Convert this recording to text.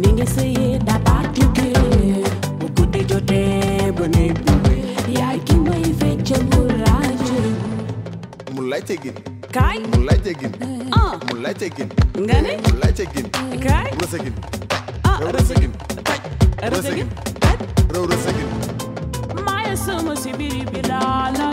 ni ngi sëyee dabaat jugee bu guddi jotee ba ne bube yaay ki may fecce mu raaje mu lay tegin kaay mu lay tegin ah mu lay tegin nga ne mu lay tegin kaay rësëgin ah rew rësëgin rësëgin taj rew rësëgin maaya sama si biri bi laa la